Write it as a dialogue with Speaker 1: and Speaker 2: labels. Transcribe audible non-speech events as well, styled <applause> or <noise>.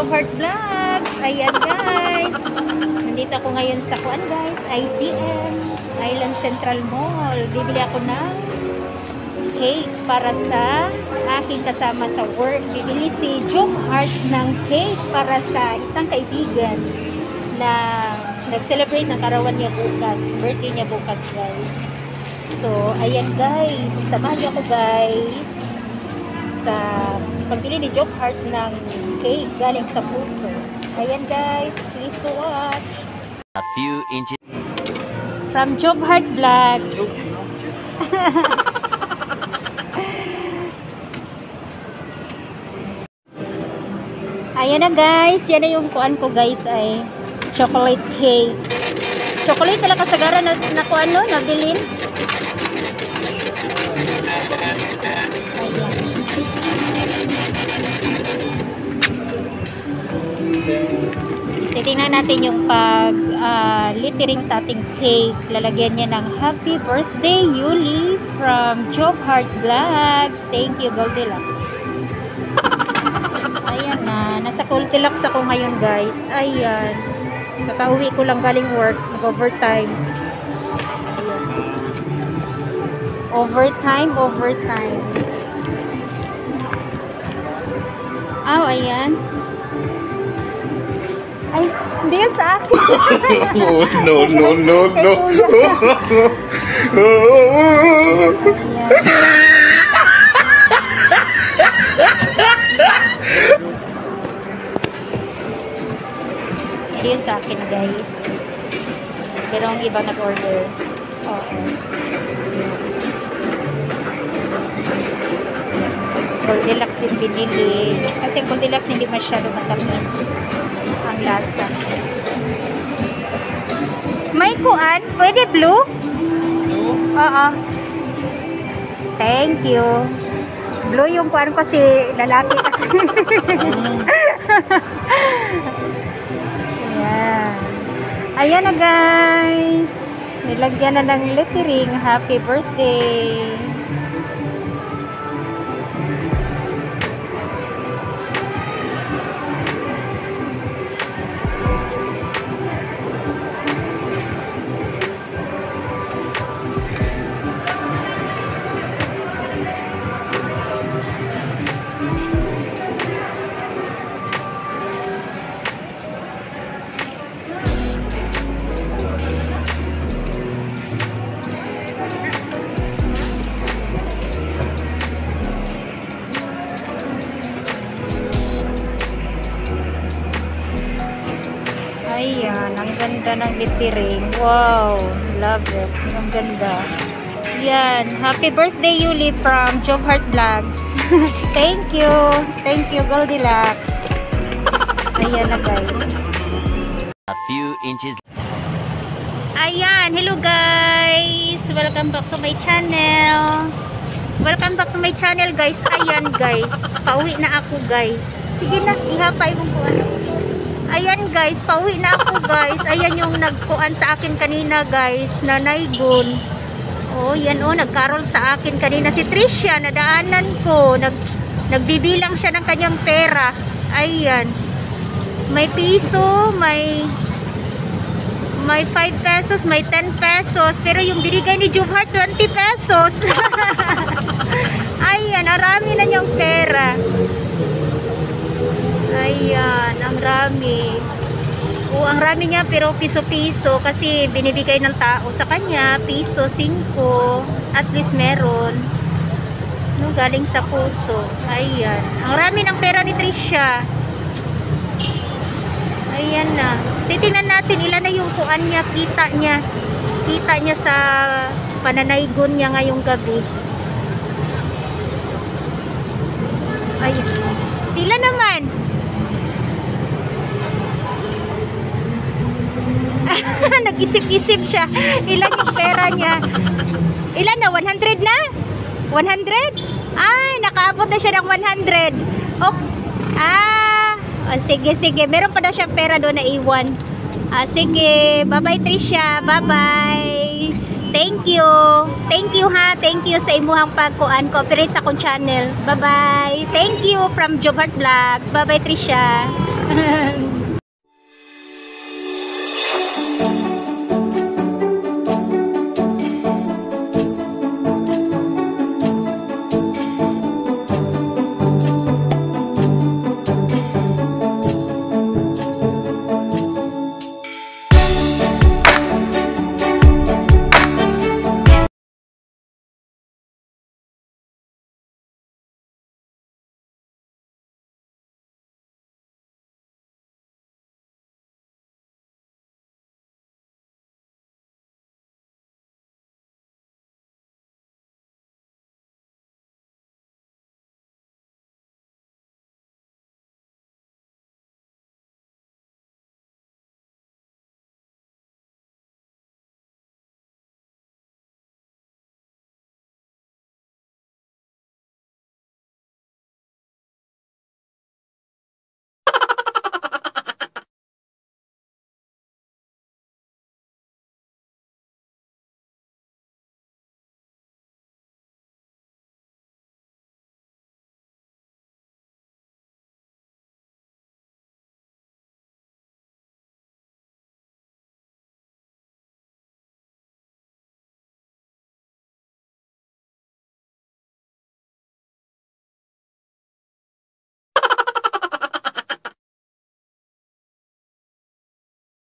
Speaker 1: Joe Heart Vlogs. Ayan guys. Nandito ako ngayon sa kuan guys, ICM, Island Central Mall. Bibili ako ng cake para sa aking kasama sa work. Bibili si Joe Heart ng cake para sa isang kaibigan na nag-celebrate ng karawan niya bukas. Birthday niya bukas guys. So, ayan guys. Samahan niyo ako guys sa pagbili ni Joke Heart ng cake galing sa puso. Ayan guys, please to watch.
Speaker 2: A few inches.
Speaker 1: From Joke Heart Vlog. <laughs> Ayan na guys, yan na yung kuan ko guys ay chocolate cake. Chocolate talaga kasagaran na, na kuan no, nabilin. Natin yung pag ah, littering sa ating cake. Lalagyan niya ng Happy Birthday Yuli from Joke Heart Vlogs. Thank you, Goldilocks. Ayan na. Nasa Goldilocks ako ngayon, guys. Ayan. Kakauwi ko lang galing work. Nag-overtime. Ayan. Overtime, overtime. Oh, ayan. Ay, hindi yan sa akin. <laughs>
Speaker 3: Oh, no, no, no, no.
Speaker 1: Yun sa akin, guys. Pero ang iba nag-order. Oo. Goldilocks din binili. Kasi Goldilocks hindi masyado matamis lasa. May kuan? Pwede blue? Oo. Thank you. Blue yung kuan ko si lalaki kasi. <laughs> Ayan. Ayan na guys. Nilagyan na ng lettering. Happy birthday. Ganda ng lettering. Wow, love it. Ang ganda. Yan, happy birthday Yuli from Joke Heart Vlogs. <laughs> Thank you. Thank you, Goldilocks. Ayan na guys.
Speaker 2: A few inches.
Speaker 1: Ayan, hello guys. Welcome back to my channel. Welcome back to my channel guys. Ayan guys, pauwi na ako guys. Sige na, ihapay mo po ano. Ayan guys, pauwi na ako guys. Ayan yung nagkuan sa akin kanina guys, Nanay Gun. Oh, yan oh, nagkarol sa akin kanina si Tricia, nadaanan ko. Nag nagbibilang siya ng kanyang pera. Ayan. May piso, may may 5 pesos, may 10 pesos. Pero yung binigay ni Jumhart, 20 pesos. <laughs> Ayan, arami na niyang pera. Ayan, ang rami. O, ang rami niya pero piso-piso kasi binibigay ng tao sa kanya. Piso, 5. At least meron. No, galing sa puso. Ayan. Ang rami ng pera ni Tricia. Ayan na. Titingnan natin ilan na yung kuan niya, kita niya. Kita niya sa pananaygon niya ngayong gabi. Ayan. Pila naman? <laughs> Nag-isip-isip siya. Ilan yung pera niya? Ilan na? 100 na? 100? Ay, nakaabot na siya ng 100. Okay. Ah, oh, sige, sige. Meron pa daw siyang pera doon na iwan. Ah, sige. Bye-bye, Trisha. Bye-bye. Thank you. Thank you ha. Thank you sa imuhang pagkuan. Cooperate sa akong channel. Bye-bye. Thank you from Jobart Vlogs. Bye-bye, Trisha. <laughs>